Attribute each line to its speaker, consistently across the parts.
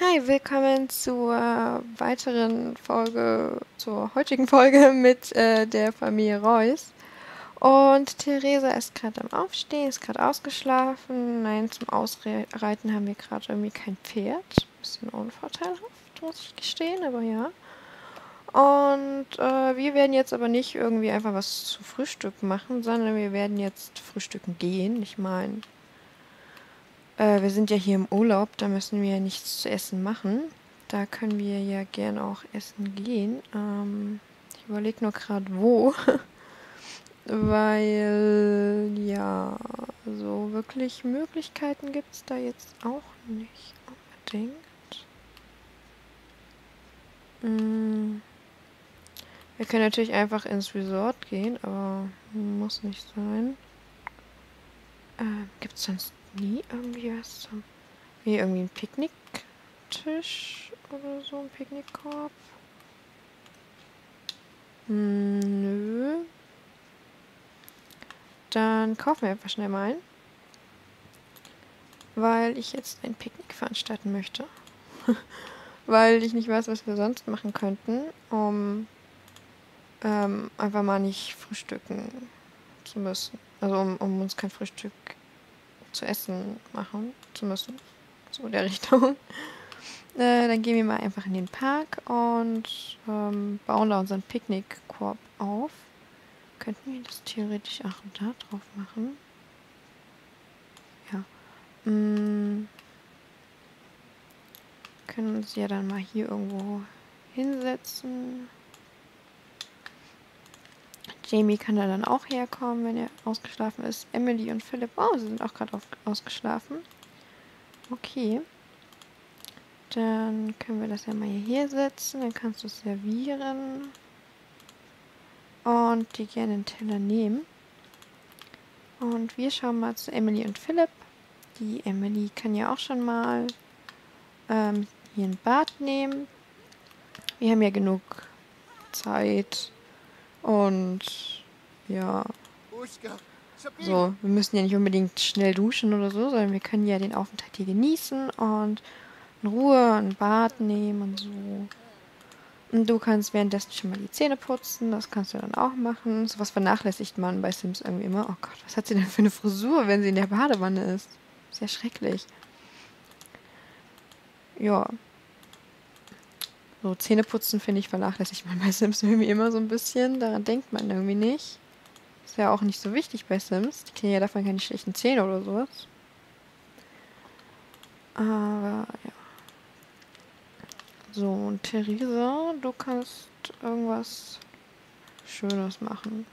Speaker 1: Hi, willkommen zur weiteren Folge, zur heutigen Folge mit äh, der Familie Reuss. Und Theresa ist gerade am Aufstehen, ist gerade ausgeschlafen. Nein, zum Ausreiten haben wir gerade irgendwie kein Pferd. Bisschen unvorteilhaft, muss ich gestehen, aber ja. Und äh, wir werden jetzt aber nicht irgendwie einfach was zu Frühstück machen, sondern wir werden jetzt frühstücken gehen. Ich meine, äh, wir sind ja hier im Urlaub, da müssen wir ja nichts zu essen machen. Da können wir ja gern auch essen gehen. Ähm, ich überlege nur gerade wo. Weil, ja, so wirklich Möglichkeiten gibt es da jetzt auch nicht unbedingt. Mm. Wir können natürlich einfach ins Resort gehen, aber muss nicht sein. Ähm, gibt es sonst nie irgendwie was zum... Wie irgendwie ein Picknicktisch oder so, ein Picknickkorb? Hm, nö. Dann kaufen wir einfach schnell mal ein. Weil ich jetzt ein Picknick veranstalten möchte. weil ich nicht weiß, was wir sonst machen könnten, um ähm, einfach mal nicht frühstücken zu müssen. Also um, um uns kein Frühstück zu essen machen zu müssen. So der Richtung. Äh, dann gehen wir mal einfach in den Park und ähm, bauen da unseren Picknickkorb auf. Könnten wir das theoretisch auch da drauf machen? Ja. Mm. Können uns ja dann mal hier irgendwo hinsetzen. Jamie kann da dann auch herkommen, wenn er ausgeschlafen ist. Emily und Philipp, oh, sie sind auch gerade ausgeschlafen. Okay. Dann können wir das ja mal hier setzen. Dann kannst du es servieren. Und die gerne einen Teller nehmen. Und wir schauen mal zu Emily und Philipp. Die Emily kann ja auch schon mal ähm, hier ein Bad nehmen. Wir haben ja genug Zeit und ja. So, wir müssen ja nicht unbedingt schnell duschen oder so, sondern wir können ja den Aufenthalt hier genießen und in Ruhe ein Bad nehmen und so. Und du kannst währenddessen schon mal die Zähne putzen, das kannst du dann auch machen. So was vernachlässigt man bei Sims irgendwie immer. Oh Gott, was hat sie denn für eine Frisur, wenn sie in der Badewanne ist? Sehr schrecklich. Ja, so, Zähneputzen finde ich vernachlässigt man bei Sims irgendwie immer so ein bisschen. Daran denkt man irgendwie nicht. Ist ja auch nicht so wichtig bei Sims. Die kriegen ja davon keine schlechten Zähne oder sowas. Aber ja. So, und Theresa, du kannst irgendwas Schönes machen.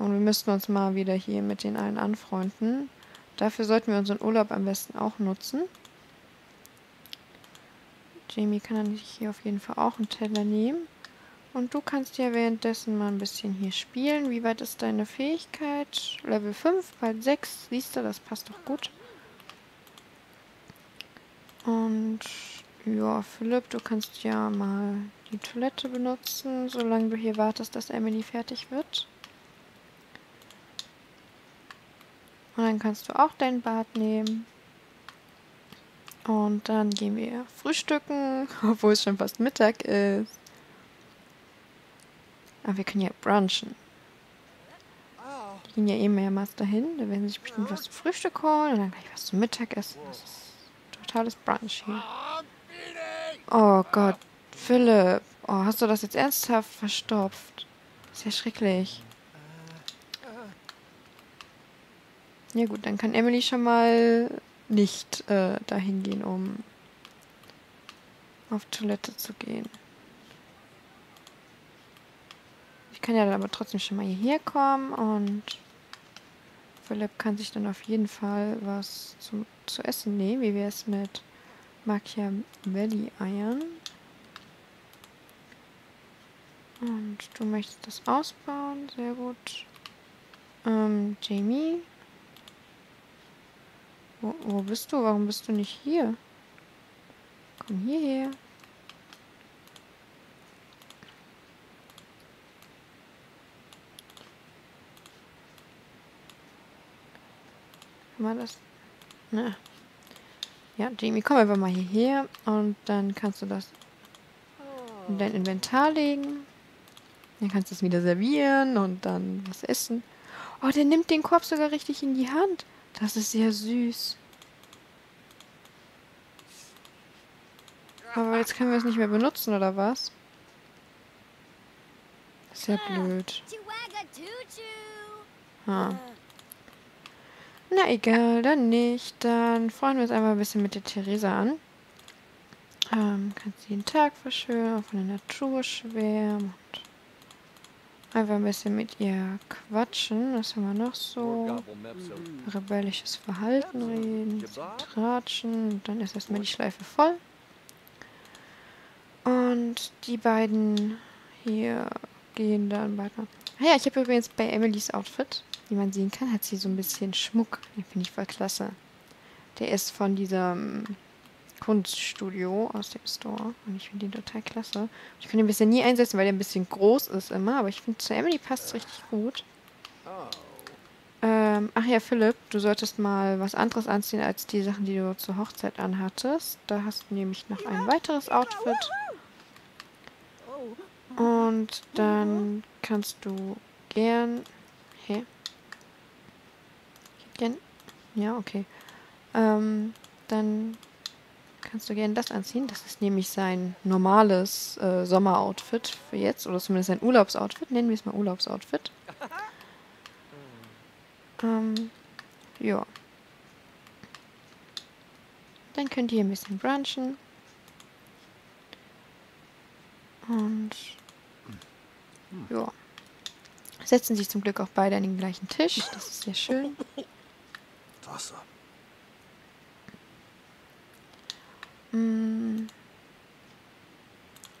Speaker 1: Und wir müssten uns mal wieder hier mit den allen anfreunden. Dafür sollten wir unseren Urlaub am besten auch nutzen. Jamie kann dann hier auf jeden Fall auch einen Teller nehmen. Und du kannst ja währenddessen mal ein bisschen hier spielen. Wie weit ist deine Fähigkeit? Level 5, bald 6. Siehst du, das passt doch gut. Und ja, Philipp, du kannst ja mal die Toilette benutzen, solange du hier wartest, dass Emily fertig wird. Und dann kannst du auch dein Bad nehmen. Und dann gehen wir frühstücken, obwohl es schon fast Mittag ist. Aber wir können ja brunchen. Die gehen ja eh mehrmals dahin. Da werden sie sich bestimmt was zum Frühstück holen und dann gleich was zum Mittagessen. Das ist totales Brunch hier. Oh Gott, Philipp. Oh, hast du das jetzt ernsthaft verstopft? Sehr schrecklich. Ja gut, dann kann Emily schon mal nicht äh, dahin gehen, um auf Toilette zu gehen. Ich kann ja dann aber trotzdem schon mal hierher kommen und Philipp kann sich dann auf jeden Fall was zum, zu essen nehmen. Wie wäre es mit Machiavelli-Eiern? Und du möchtest das ausbauen, sehr gut. Ähm, Jamie, wo, wo bist du? Warum bist du nicht hier? Komm hierher. Man das... Ne. Ja, Jamie, komm einfach mal hierher und dann kannst du das in dein Inventar legen. Dann kannst du es wieder servieren und dann was essen. Oh, der nimmt den Korb sogar richtig in die Hand. Das ist sehr süß. Aber jetzt können wir es nicht mehr benutzen, oder was? Ja blöd. Ha. Na egal, dann nicht. Dann freuen wir uns einfach ein bisschen mit der Theresa an. Ähm, kannst jeden Tag verschönern, von der Natur schwärmen und einfach ein bisschen mit ihr quatschen. Was haben wir noch so? Rebellisches Verhalten reden, tratschen dann ist erstmal die Schleife voll. Und die beiden hier gehen dann weiter. Ah ja, ich habe übrigens bei Emilys Outfit, wie man sehen kann, hat sie so ein bisschen Schmuck. Den finde ich voll klasse. Der ist von diesem Kunststudio aus dem Store. Und ich finde den total klasse. Ich kann den bisher nie einsetzen, weil der ein bisschen groß ist immer. Aber ich finde, zu Emily passt es richtig gut. Ähm, ach ja, Philipp, du solltest mal was anderes anziehen als die Sachen, die du zur Hochzeit anhattest. Da hast du nämlich noch ein weiteres Outfit. Und dann kannst du gern... Hä? Gern... Ja, okay. Ähm, dann kannst du gern das anziehen. Das ist nämlich sein normales äh, Sommeroutfit für jetzt. Oder zumindest sein Urlaubsoutfit. Nennen wir es mal Urlaubsoutfit. Ähm, ja. Dann könnt ihr ein bisschen brunchen. Und ja. Setzen sich zum Glück auch beide an den gleichen Tisch. Das ist sehr schön.
Speaker 2: Wasser.
Speaker 1: Mm.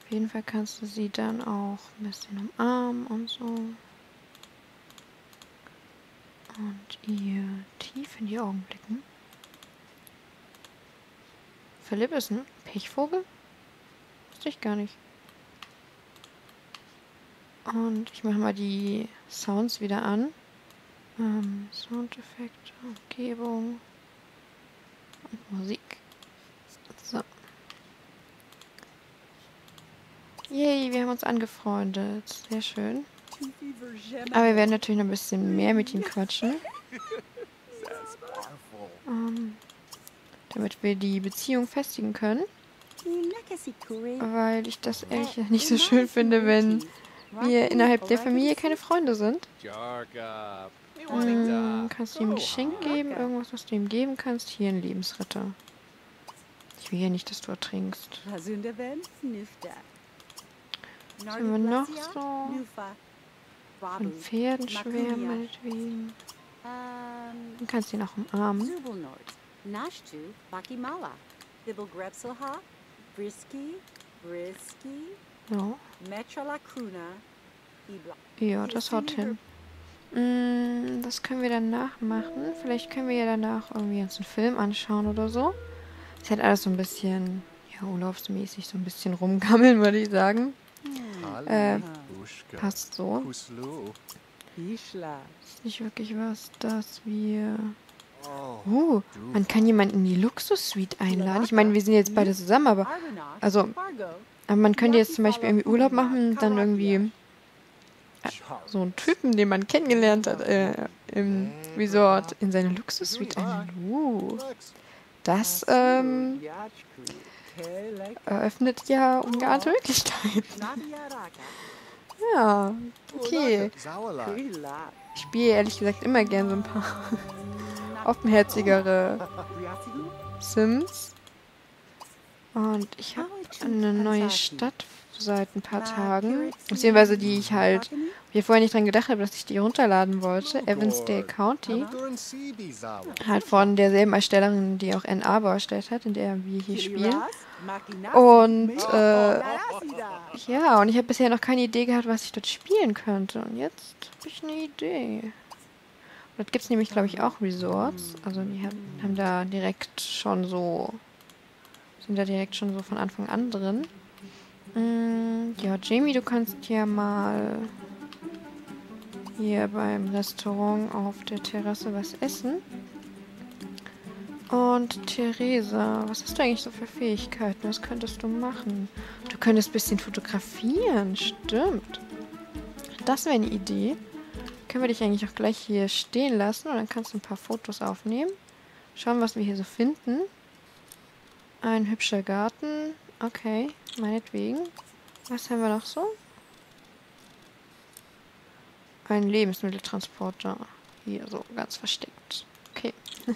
Speaker 1: Auf jeden Fall kannst du sie dann auch ein bisschen umarmen und so. Und ihr tief in die Augen blicken. Philipp ist ein Pechvogel? Wusste ich gar nicht. Und ich mache mal die Sounds wieder an. Ähm, Soundeffekte, Umgebung und Musik. So. Yay, wir haben uns angefreundet. Sehr schön. Aber wir werden natürlich noch ein bisschen mehr mit ihm quatschen. Ähm, damit wir die Beziehung festigen können. Weil ich das ehrlich nicht so schön finde, wenn wir innerhalb der Familie keine Freunde sind. Ähm, kannst du ihm ein Geschenk geben? Irgendwas, was du ihm geben kannst? Hier ein Lebensretter. Ich will ja nicht, dass du ertrinkst. Was haben wir noch so? Von Pferden schwer, meinetwegen. Dann kannst du ihn auch umarmen. Ja. Ja, das haut hin. Mm, das können wir danach machen. Vielleicht können wir ja danach irgendwie uns einen Film anschauen oder so. Ist halt alles so ein bisschen, ja, urlaubsmäßig, so ein bisschen rumgammeln, würde ich sagen. Äh, passt so. Ist nicht wirklich was, dass wir... Oh, man kann jemanden in die Luxus-Suite einladen. Ich meine, wir sind jetzt beide zusammen, aber... Also, aber man könnte jetzt zum Beispiel irgendwie Urlaub machen und dann irgendwie äh, so einen Typen, den man kennengelernt hat äh, im Resort, in seine Luxus-Suite einladen. Uh, das ähm, eröffnet ja ungeahnte Möglichkeiten. Ja, okay. Ich spiele ehrlich gesagt immer gern so ein paar offenherzigere Sims. Und ich habe eine neue Stadt seit ein paar Tagen. Beziehungsweise die ich halt hier vorher nicht dran gedacht habe, dass ich die runterladen wollte. Evansdale County. Halt von derselben Erstellerin, die auch Ann Arbor erstellt hat, in der wir hier spielen. Und äh, ja, und ich habe bisher noch keine Idee gehabt, was ich dort spielen könnte. Und jetzt habe ich eine Idee. Dort gibt es nämlich, glaube ich, auch Resorts. Also die haben, haben da direkt schon so sind da direkt schon so von Anfang an drin. Mm, ja, Jamie, du kannst ja mal hier beim Restaurant auf der Terrasse was essen. Und Theresa, was hast du eigentlich so für Fähigkeiten? Was könntest du machen? Du könntest ein bisschen fotografieren, stimmt. Das wäre eine Idee. Können wir dich eigentlich auch gleich hier stehen lassen und dann kannst du ein paar Fotos aufnehmen. Schauen, was wir hier so finden. Ein hübscher Garten. Okay, meinetwegen. Was haben wir noch so? Ein Lebensmitteltransporter. Hier so ganz versteckt. Okay.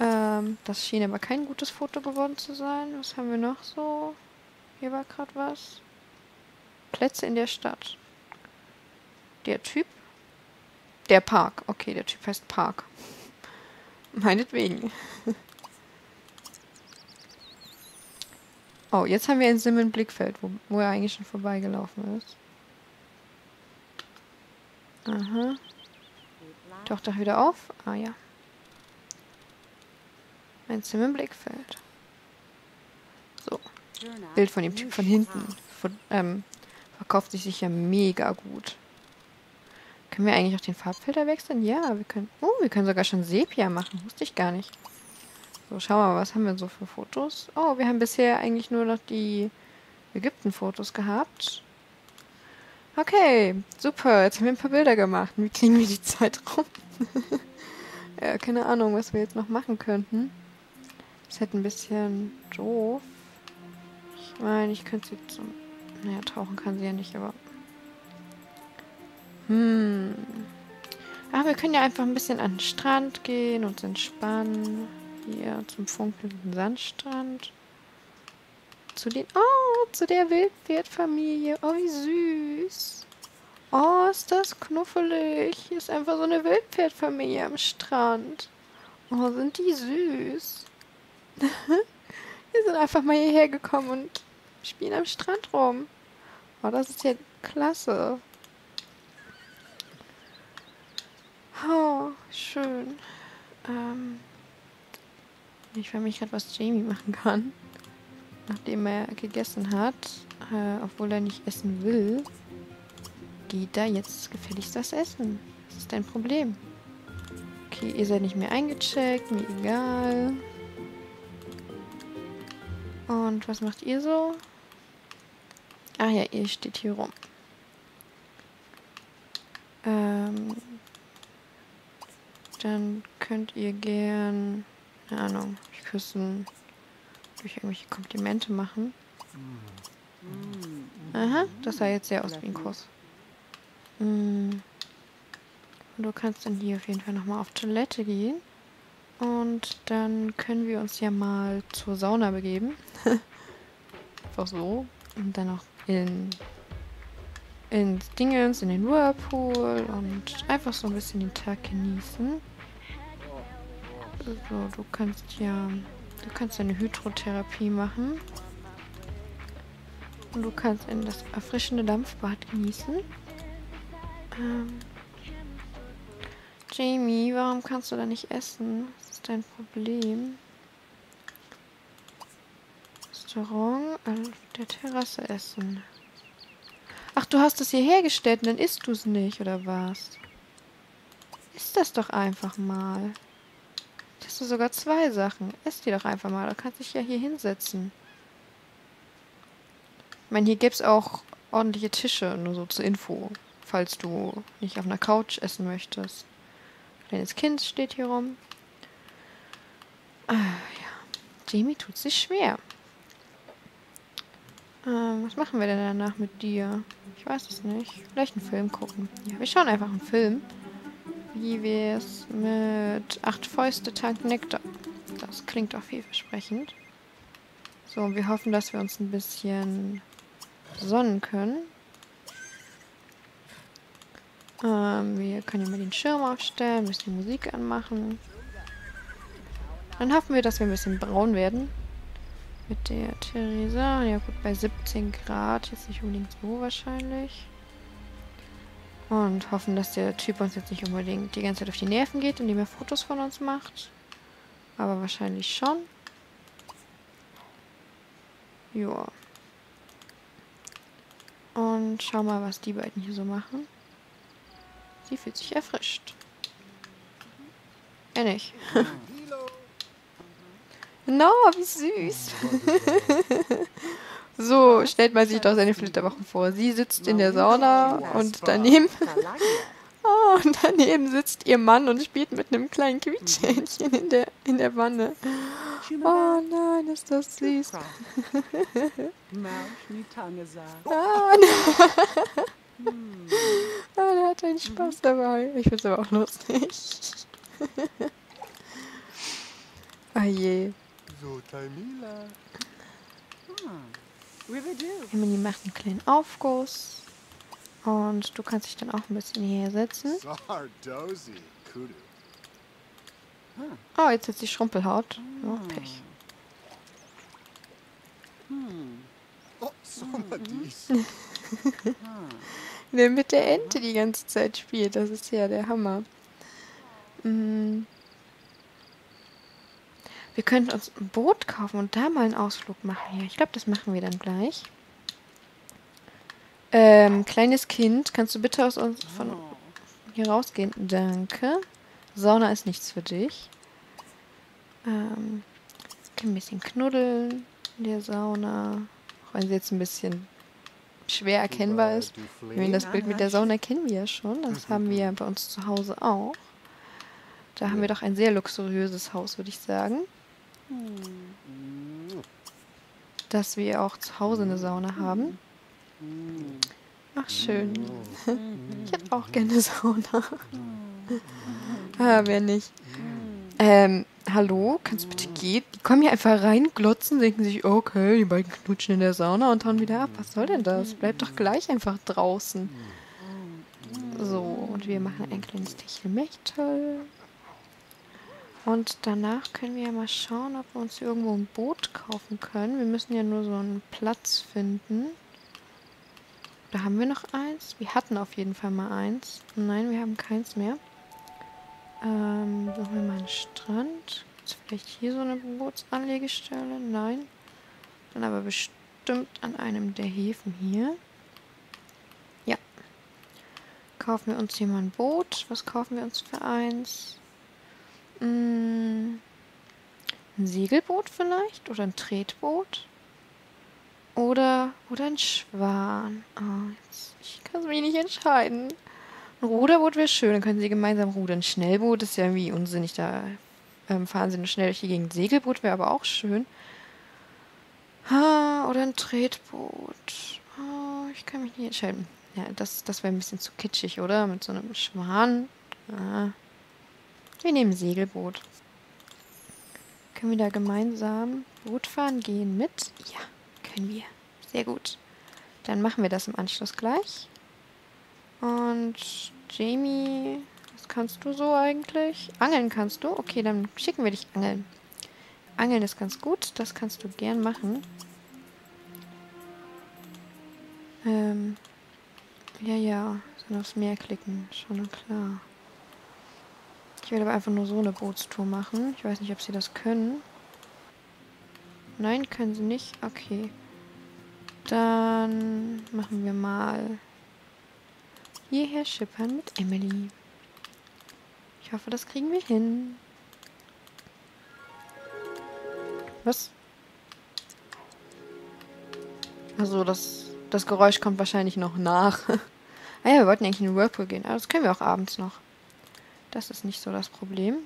Speaker 1: ähm, das schien aber kein gutes Foto geworden zu sein. Was haben wir noch so? Hier war gerade was. Plätze in der Stadt. Der Typ. Der Park. Okay, der Typ heißt Park. Meinetwegen. oh, jetzt haben wir einen Sim im Blickfeld, wo, wo er eigentlich schon vorbeigelaufen ist. Aha. Taucht doch wieder auf? Ah ja. Ein Sim im Blickfeld. So. Bild von dem Typ von hinten. Von, ähm, verkauft sich sicher mega gut. Können wir eigentlich auch den Farbfilter wechseln? Ja, wir können... Oh, wir können sogar schon Sepia machen. Wusste ich gar nicht. So, schauen wir mal, was haben wir so für Fotos? Oh, wir haben bisher eigentlich nur noch die Ägypten-Fotos gehabt. Okay, super. Jetzt haben wir ein paar Bilder gemacht. Wie kriegen wir die Zeit rum? ja, keine Ahnung, was wir jetzt noch machen könnten. Das ist halt ein bisschen doof. Ich meine, ich könnte sie zum... Naja, tauchen kann sie ja nicht, aber... Hm. Ach, wir können ja einfach ein bisschen an den Strand gehen, und entspannen. Hier zum funkelnden Sandstrand. Zu den... Oh, zu der Wildpferdfamilie. Oh, wie süß. Oh, ist das knuffelig. Hier ist einfach so eine Wildpferdfamilie am Strand. Oh, sind die süß. Wir sind einfach mal hierher gekommen und spielen am Strand rum. Oh, das ist ja klasse. Oh, schön. Ähm, ich frage mich gerade, was Jamie machen kann. Nachdem er gegessen hat, äh, obwohl er nicht essen will, geht da jetzt gefälligst das Essen. Was ist dein Problem? Okay, ihr seid nicht mehr eingecheckt, mir egal. Und was macht ihr so? Ach ja, ihr steht hier rum. Ähm, dann könnt ihr gern, keine Ahnung, mich küssen, durch irgendwelche Komplimente machen. Aha, das sah jetzt sehr aus wie ein Kuss. Mm. Und du kannst dann hier auf jeden Fall nochmal auf Toilette gehen. Und dann können wir uns ja mal zur Sauna begeben. Einfach so. Und dann auch in ins Dingens, in den Whirlpool und einfach so ein bisschen den Tag genießen. So, du kannst ja, du kannst eine Hydrotherapie machen. Und du kannst in das erfrischende Dampfbad genießen. Ähm, Jamie, warum kannst du da nicht essen? Was ist dein Problem? Restaurant auf der Terrasse essen. Ach, du hast es hier hergestellt und dann isst du es nicht, oder was? Isst das doch einfach mal. Hast du sogar zwei Sachen. Ess die doch einfach mal. Du kannst dich ja hier hinsetzen. Ich meine, hier gibt es auch ordentliche Tische, nur so zur Info. Falls du nicht auf einer Couch essen möchtest. Kleines Kind steht hier rum. Ah, ja. Jamie tut sich schwer. Ähm, was machen wir denn danach mit dir? Ich weiß es nicht. Vielleicht einen Film gucken. Ja, wir schauen einfach einen Film. Wie wär's mit Acht Fäuste Tank Nektar? Das klingt auch vielversprechend. So, wir hoffen, dass wir uns ein bisschen sonnen können. Ähm, wir können ja mal den Schirm aufstellen, ein bisschen Musik anmachen. Dann hoffen wir, dass wir ein bisschen braun werden. Mit der Theresa. Ja gut, bei 17 Grad. Jetzt nicht unbedingt so wahrscheinlich. Und hoffen, dass der Typ uns jetzt nicht unbedingt die ganze Zeit auf die Nerven geht, indem er Fotos von uns macht. Aber wahrscheinlich schon. Joa. Und schau mal, was die beiden hier so machen. Sie fühlt sich erfrischt. Er nicht. No, wie süß. so stellt man sich doch seine Flitterwochen vor. Sie sitzt in der Sauna und daneben, oh, und daneben sitzt ihr Mann und spielt mit einem kleinen Quietschhähnchen in der, in der Wanne. Oh nein, ist das süß. ah, nein. ah, der hat einen Spaß dabei. Ich finde es aber auch lustig. ah je. So, Tamila. Emily macht einen kleinen Aufguss. Und du kannst dich dann auch ein bisschen hier setzen. Oh, jetzt hat sie Schrumpelhaut. Oh, Pech. Oh, der mit der Ente die ganze Zeit spielt. Das ist ja der Hammer. Mhm. Wir könnten uns ein Boot kaufen und da mal einen Ausflug machen. Ja, ich glaube, das machen wir dann gleich. Ähm, kleines Kind, kannst du bitte aus uns von hier rausgehen? Danke. Sauna ist nichts für dich. Ähm, ein bisschen knuddeln in der Sauna. Auch wenn sie jetzt ein bisschen schwer erkennbar ist. Ich meine, das Bild mit der Sauna kennen wir ja schon. Das haben wir bei uns zu Hause auch. Da haben wir doch ein sehr luxuriöses Haus, würde ich sagen dass wir auch zu Hause eine Sauna haben. Ach, schön. Ich hätte auch gerne Sauna. ah, wer nicht. Ähm, hallo, kannst du bitte gehen? Die kommen hier einfach rein, glotzen, denken sich, okay, die beiden knutschen in der Sauna und hauen wieder ab. Was soll denn das? Bleibt doch gleich einfach draußen. So, und wir machen ein kleines Techtelmechtel. Und danach können wir ja mal schauen, ob wir uns irgendwo ein Boot kaufen können. Wir müssen ja nur so einen Platz finden. Da haben wir noch eins. Wir hatten auf jeden Fall mal eins. Nein, wir haben keins mehr. Ähm, suchen wir mal einen Strand. Ist vielleicht hier so eine Bootsanlegestelle? Nein. Dann aber bestimmt an einem der Häfen hier. Ja. Kaufen wir uns hier mal ein Boot. Was kaufen wir uns für eins? Ein Segelboot vielleicht? Oder ein Tretboot? Oder, oder ein Schwan. Oh, jetzt, ich kann mich nicht entscheiden. Ein Ruderboot wäre schön, dann können sie gemeinsam rudern. Ein Schnellboot ist ja irgendwie unsinnig, da ähm, fahren sie nur schnell durch die Gegend. Segelboot wäre aber auch schön. Ha, oder ein Tretboot. Oh, ich kann mich nicht entscheiden. Ja, das, das wäre ein bisschen zu kitschig, oder? Mit so einem Schwan. Ah. Wir nehmen Segelboot. Können wir da gemeinsam Boot fahren gehen mit? Ja, können wir. Sehr gut. Dann machen wir das im Anschluss gleich. Und Jamie, was kannst du so eigentlich? Angeln kannst du? Okay, dann schicken wir dich angeln. Angeln ist ganz gut, das kannst du gern machen. Ähm, ja, ja, dann aufs Meer klicken, schon klar. Ich werde aber einfach nur so eine Bootstour machen. Ich weiß nicht, ob sie das können. Nein, können sie nicht. Okay. Dann machen wir mal hierher schippern mit Emily. Ich hoffe, das kriegen wir hin. Was? Also das, das Geräusch kommt wahrscheinlich noch nach. ah ja, wir wollten eigentlich in den Whirlpool gehen. Aber das können wir auch abends noch. Das ist nicht so das Problem.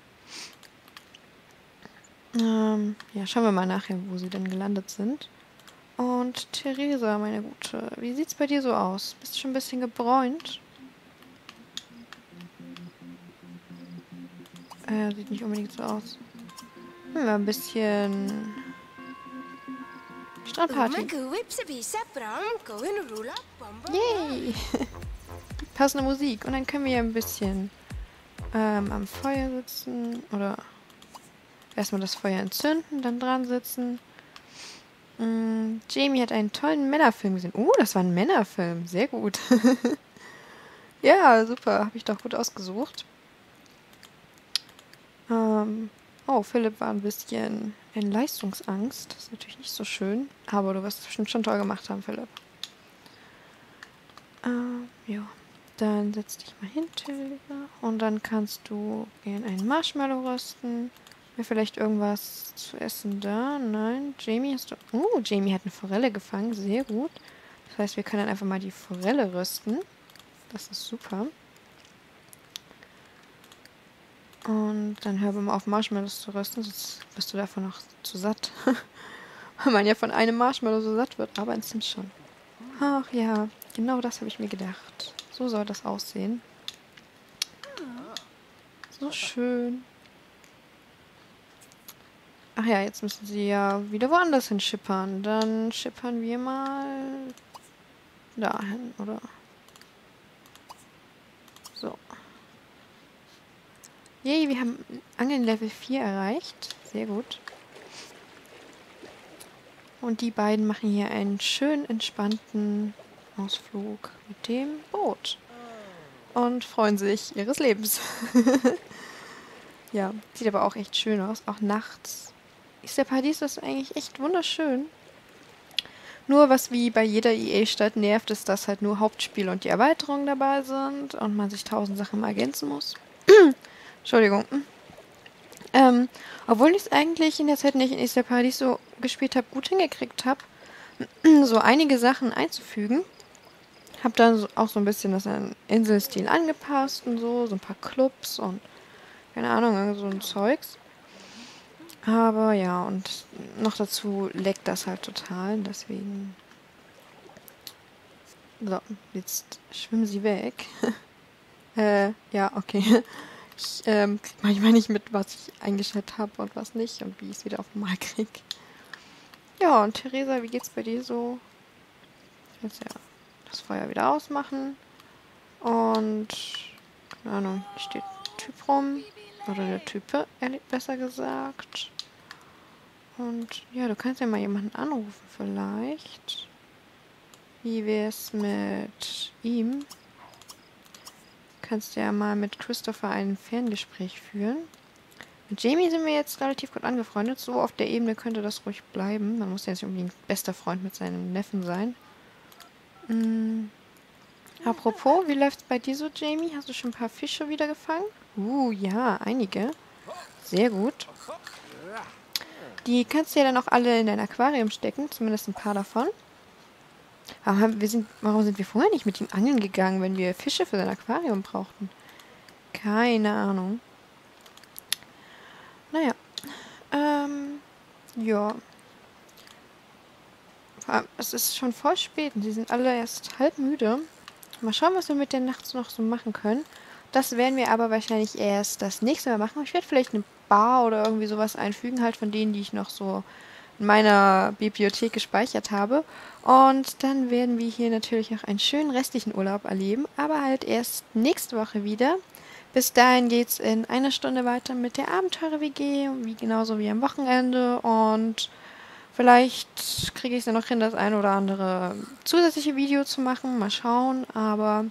Speaker 1: Ähm, ja, schauen wir mal nachher, wo sie denn gelandet sind. Und Theresa, meine Gute, wie sieht's bei dir so aus? Bist du schon ein bisschen gebräunt? Äh, sieht nicht unbedingt so aus. Hm, ein bisschen... Strandparty. Yay! Passende Musik. Und dann können wir ja ein bisschen ähm, am Feuer sitzen oder erstmal das Feuer entzünden, dann dran sitzen. Ähm, Jamie hat einen tollen Männerfilm gesehen. Oh, das war ein Männerfilm. Sehr gut. ja, super. Habe ich doch gut ausgesucht. Ähm, oh, Philipp war ein bisschen in Leistungsangst. Das ist natürlich nicht so schön. Aber du wirst es bestimmt schon toll gemacht haben, Philipp. Ähm, ja. Dann setz dich mal hin, Tilda. Und dann kannst du gerne einen Marshmallow rösten Wäre vielleicht irgendwas zu essen da? Nein. Jamie hast du... Oh, Jamie hat eine Forelle gefangen. Sehr gut. Das heißt, wir können dann einfach mal die Forelle rösten. Das ist super. Und dann hör mal auf, Marshmallows zu rösten, sonst wirst du davon noch zu satt. Weil man ja von einem Marshmallow so satt wird, aber in Sims schon. Ach ja, genau das habe ich mir gedacht. So soll das aussehen. So schön. Ach ja, jetzt müssen sie ja wieder woanders hin schippern. Dann schippern wir mal dahin, oder? So. Yay, wir haben Angeln Level 4 erreicht. Sehr gut. Und die beiden machen hier einen schön entspannten Ausflug mit dem Boot. Und freuen sich ihres Lebens. ja, sieht aber auch echt schön aus, auch nachts. Ist der Paradies ist eigentlich echt wunderschön. Nur was wie bei jeder EA-Stadt nervt, ist, dass halt nur Hauptspiele und die Erweiterungen dabei sind und man sich tausend Sachen mal ergänzen muss. Entschuldigung. Ähm, obwohl ich es eigentlich in der Zeit, ich in Easter Paradies so gespielt habe, gut hingekriegt habe, so einige Sachen einzufügen. Hab dann auch so ein bisschen das an Inselstil angepasst und so, so ein paar Clubs und keine Ahnung, so ein Zeugs. Aber ja, und noch dazu leckt das halt total, deswegen. So, jetzt schwimmen sie weg. äh, ja, okay. Ich ähm, krieg manchmal nicht mit, was ich eingestellt habe und was nicht und wie ich es wieder auf normal krieg. Ja, und Theresa, wie geht's bei dir so? Jetzt ja das Feuer wieder ausmachen. Und, keine Ahnung, hier steht Typ rum. Oder der Type, besser gesagt. Und ja, du kannst ja mal jemanden anrufen vielleicht. Wie wär's mit ihm? kannst ja mal mit Christopher ein Ferngespräch führen. Mit Jamie sind wir jetzt relativ gut angefreundet. So auf der Ebene könnte das ruhig bleiben. Man muss ja nicht unbedingt bester Freund mit seinem Neffen sein. Hm. Apropos, wie läuft's bei dir so, Jamie? Hast du schon ein paar Fische wieder gefangen? Uh, ja, einige. Sehr gut. Die kannst du ja dann auch alle in dein Aquarium stecken, zumindest ein paar davon. Aber wir sind, warum sind wir vorher nicht mit ihm angeln gegangen, wenn wir Fische für sein Aquarium brauchten? Keine Ahnung. Naja. Ähm, ja. Es ist schon voll spät und sie sind alle erst halb müde. Mal schauen, was wir mit der nachts noch so machen können. Das werden wir aber wahrscheinlich erst das nächste Mal machen. Ich werde vielleicht eine Bar oder irgendwie sowas einfügen, halt von denen, die ich noch so in meiner Bibliothek gespeichert habe. Und dann werden wir hier natürlich auch einen schönen restlichen Urlaub erleben, aber halt erst nächste Woche wieder. Bis dahin geht es in einer Stunde weiter mit der Abenteurer-WG, wie genauso wie am Wochenende. Und vielleicht kriege ich es ja noch hin, das ein oder andere zusätzliche Video zu machen. Mal schauen. Aber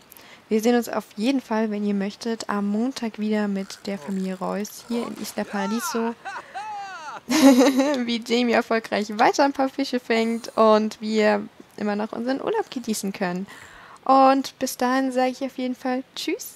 Speaker 1: wir sehen uns auf jeden Fall, wenn ihr möchtet, am Montag wieder mit der Familie Reus hier in Isla Paradiso. wie Jamie erfolgreich weiter ein paar Fische fängt und wir immer noch unseren Urlaub genießen können. Und bis dahin sage ich auf jeden Fall Tschüss.